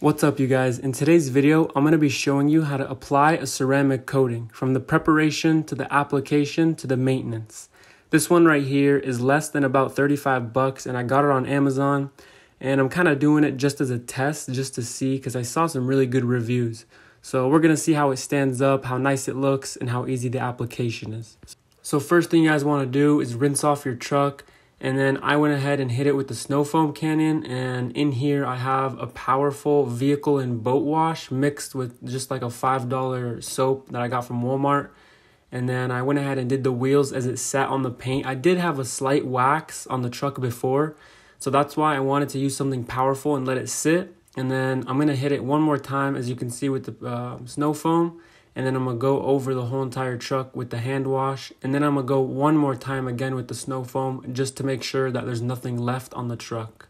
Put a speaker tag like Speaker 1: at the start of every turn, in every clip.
Speaker 1: What's up you guys? In today's video, I'm going to be showing you how to apply a ceramic coating from the preparation to the application to the maintenance. This one right here is less than about 35 bucks and I got it on Amazon and I'm kind of doing it just as a test just to see because I saw some really good reviews. So we're going to see how it stands up, how nice it looks, and how easy the application is. So first thing you guys want to do is rinse off your truck and then I went ahead and hit it with the snow foam cannon. And in here, I have a powerful vehicle and boat wash mixed with just like a $5 soap that I got from Walmart. And then I went ahead and did the wheels as it sat on the paint. I did have a slight wax on the truck before. So that's why I wanted to use something powerful and let it sit. And then I'm going to hit it one more time, as you can see with the uh, snow foam and then I'm gonna go over the whole entire truck with the hand wash and then I'm gonna go one more time again with the snow foam just to make sure that there's nothing left on the truck.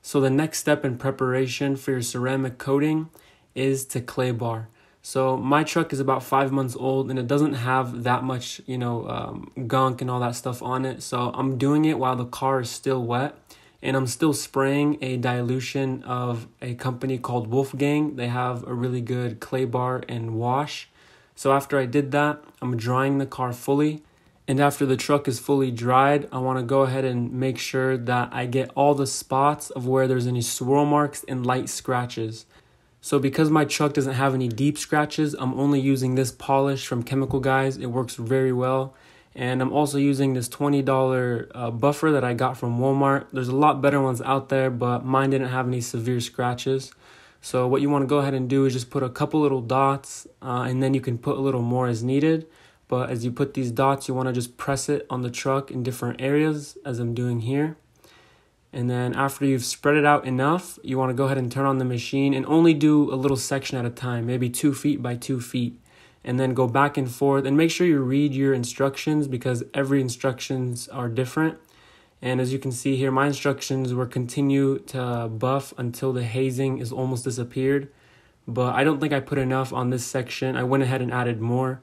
Speaker 1: So the next step in preparation for your ceramic coating is to clay bar. So my truck is about five months old and it doesn't have that much, you know, um, gunk and all that stuff on it. So I'm doing it while the car is still wet and I'm still spraying a dilution of a company called Wolfgang. They have a really good clay bar and wash. So after I did that, I'm drying the car fully. And after the truck is fully dried, I want to go ahead and make sure that I get all the spots of where there's any swirl marks and light scratches. So because my truck doesn't have any deep scratches, I'm only using this polish from Chemical Guys. It works very well. And I'm also using this $20 uh, buffer that I got from Walmart. There's a lot better ones out there, but mine didn't have any severe scratches. So what you want to go ahead and do is just put a couple little dots uh, and then you can put a little more as needed. But as you put these dots, you want to just press it on the truck in different areas as I'm doing here. And then after you've spread it out enough, you want to go ahead and turn on the machine and only do a little section at a time, maybe two feet by two feet and then go back and forth and make sure you read your instructions because every instructions are different. And as you can see here, my instructions were continue to buff until the hazing is almost disappeared. But I don't think I put enough on this section. I went ahead and added more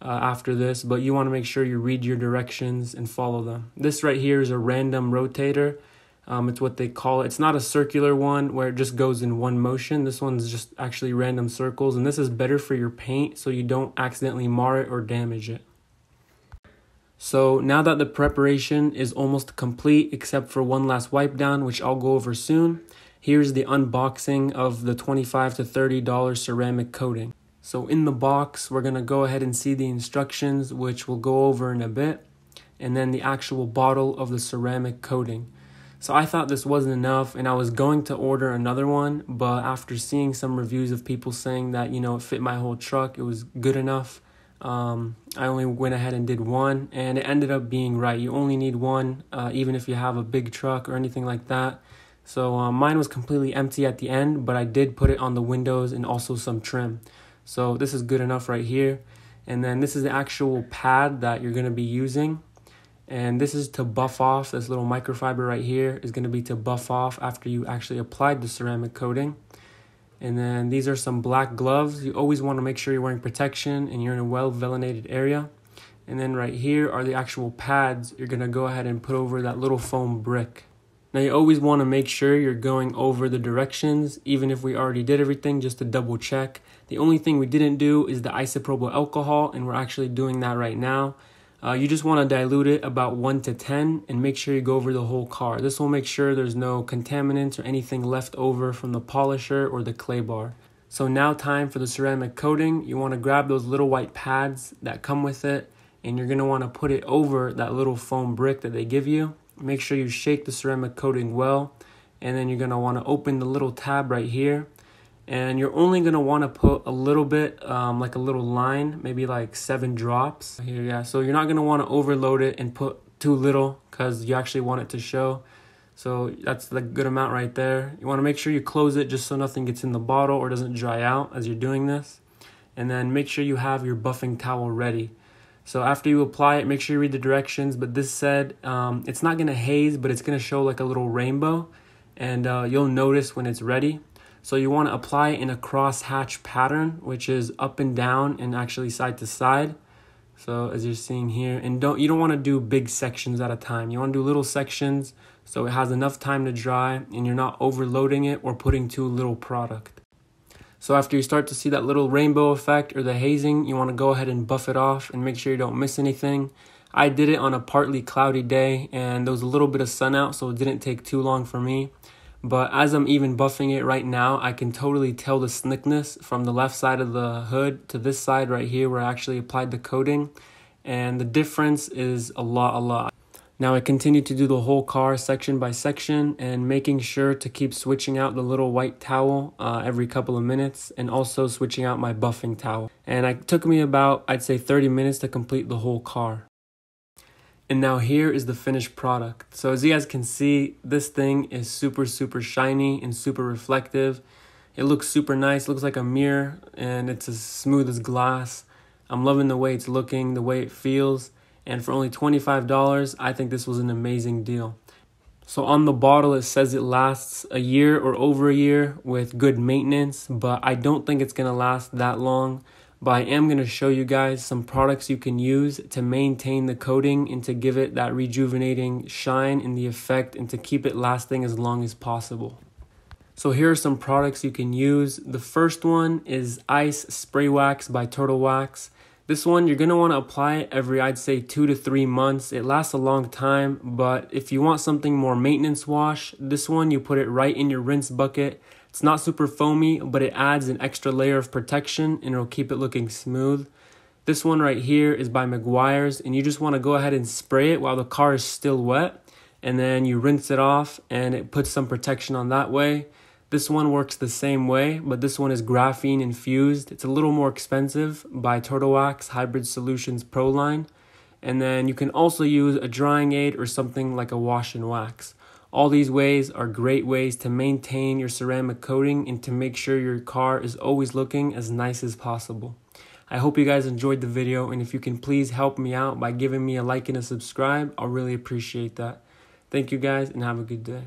Speaker 1: uh, after this, but you want to make sure you read your directions and follow them. This right here is a random rotator. Um, it's what they call it. It's not a circular one where it just goes in one motion. This one's just actually random circles, and this is better for your paint so you don't accidentally mar it or damage it. So now that the preparation is almost complete except for one last wipe down, which I'll go over soon, here's the unboxing of the 25 to $30 ceramic coating. So in the box, we're going to go ahead and see the instructions, which we'll go over in a bit, and then the actual bottle of the ceramic coating. So I thought this wasn't enough and I was going to order another one, but after seeing some reviews of people saying that, you know, it fit my whole truck, it was good enough. Um, I only went ahead and did one and it ended up being right. You only need one, uh, even if you have a big truck or anything like that. So uh, mine was completely empty at the end, but I did put it on the windows and also some trim. So this is good enough right here. And then this is the actual pad that you're going to be using and this is to buff off this little microfiber right here is going to be to buff off after you actually applied the ceramic coating. And then these are some black gloves. You always want to make sure you're wearing protection and you're in a well ventilated area. And then right here are the actual pads you're going to go ahead and put over that little foam brick. Now you always want to make sure you're going over the directions even if we already did everything just to double check. The only thing we didn't do is the isopropyl alcohol and we're actually doing that right now uh, you just want to dilute it about 1 to 10 and make sure you go over the whole car. This will make sure there's no contaminants or anything left over from the polisher or the clay bar. So now time for the ceramic coating. You want to grab those little white pads that come with it and you're going to want to put it over that little foam brick that they give you. Make sure you shake the ceramic coating well and then you're going to want to open the little tab right here and you're only going to want to put a little bit um, like a little line maybe like seven drops. Here yeah so you're not going to want to overload it and put too little because you actually want it to show. So that's the good amount right there. You want to make sure you close it just so nothing gets in the bottle or doesn't dry out as you're doing this. And then make sure you have your buffing towel ready. So after you apply it make sure you read the directions but this said um, it's not going to haze but it's going to show like a little rainbow. And uh, you'll notice when it's ready so you want to apply in a cross hatch pattern, which is up and down and actually side to side. So as you're seeing here, and don't you don't want to do big sections at a time. You want to do little sections so it has enough time to dry and you're not overloading it or putting too little product. So after you start to see that little rainbow effect or the hazing, you want to go ahead and buff it off and make sure you don't miss anything. I did it on a partly cloudy day and there was a little bit of sun out, so it didn't take too long for me. But as I'm even buffing it right now, I can totally tell the slickness from the left side of the hood to this side right here where I actually applied the coating. And the difference is a lot, a lot. Now I continue to do the whole car section by section and making sure to keep switching out the little white towel uh, every couple of minutes and also switching out my buffing towel. And it took me about, I'd say 30 minutes to complete the whole car. And now here is the finished product. So as you guys can see, this thing is super, super shiny and super reflective. It looks super nice, looks like a mirror and it's as smooth as glass. I'm loving the way it's looking, the way it feels and for only $25, I think this was an amazing deal. So on the bottle, it says it lasts a year or over a year with good maintenance, but I don't think it's to last that long. But I am going to show you guys some products you can use to maintain the coating and to give it that rejuvenating shine and the effect and to keep it lasting as long as possible. So here are some products you can use. The first one is Ice Spray Wax by Turtle Wax. This one, you're going to want to apply it every, I'd say, two to three months. It lasts a long time, but if you want something more maintenance wash, this one, you put it right in your rinse bucket. It's not super foamy, but it adds an extra layer of protection and it'll keep it looking smooth. This one right here is by Meguiar's, and you just want to go ahead and spray it while the car is still wet, and then you rinse it off, and it puts some protection on that way. This one works the same way, but this one is graphene infused. It's a little more expensive by Turtle Wax Hybrid Solutions Pro line. And then you can also use a drying aid or something like a wash and wax. All these ways are great ways to maintain your ceramic coating and to make sure your car is always looking as nice as possible. I hope you guys enjoyed the video and if you can please help me out by giving me a like and a subscribe, I'll really appreciate that. Thank you guys and have a good day.